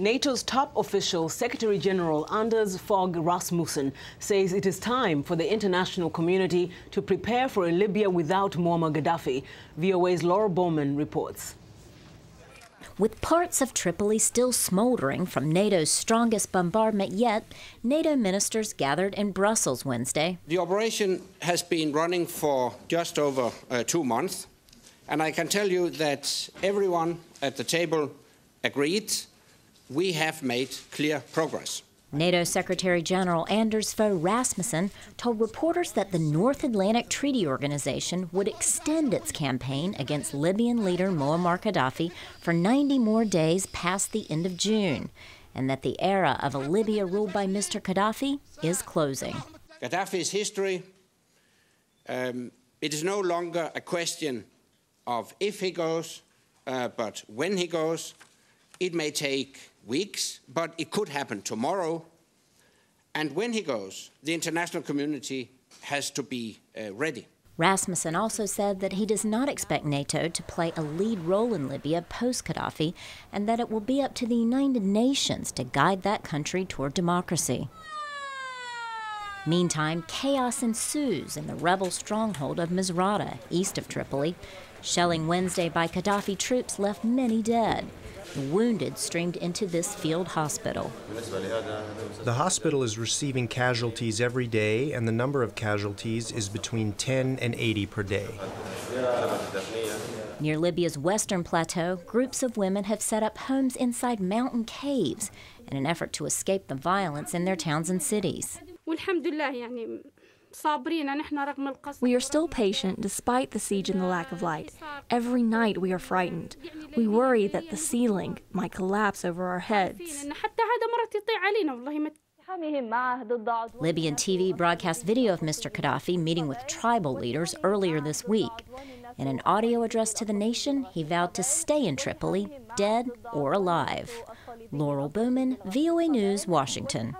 NATO's top official, Secretary General Anders Fogh Rasmussen, says it is time for the international community to prepare for a Libya without Muammar Gaddafi. VOA's Laurel Bowman reports. With parts of Tripoli still smoldering from NATO's strongest bombardment yet, NATO ministers gathered in Brussels Wednesday. The operation has been running for just over uh, two months, and I can tell you that everyone at the table agreed we have made clear progress. NATO Secretary General Anders Fogh Rasmussen told reporters that the North Atlantic Treaty Organization would extend its campaign against Libyan leader Muammar Gaddafi for 90 more days past the end of June, and that the era of a Libya ruled by Mr. Gaddafi is closing. Gaddafi's history, um, it is no longer a question of if he goes, uh, but when he goes. It may take weeks, but it could happen tomorrow. And when he goes, the international community has to be uh, ready. Rasmussen also said that he does not expect NATO to play a lead role in Libya post Gaddafi and that it will be up to the United Nations to guide that country toward democracy. Meantime, chaos ensues in the rebel stronghold of Misrata, east of Tripoli. Shelling Wednesday by Gaddafi troops left many dead. The wounded streamed into this field hospital. The hospital is receiving casualties every day, and the number of casualties is between 10 and 80 per day. Near Libya's western plateau, groups of women have set up homes inside mountain caves in an effort to escape the violence in their towns and cities. We are still patient despite the siege and the lack of light. Every night we are frightened. We worry that the ceiling might collapse over our heads. Libyan TV broadcast video of Mr. Gaddafi meeting with tribal leaders earlier this week. In an audio address to the nation, he vowed to stay in Tripoli, dead or alive. Laurel Bowman, VOA News, Washington.